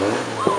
Mm-hmm.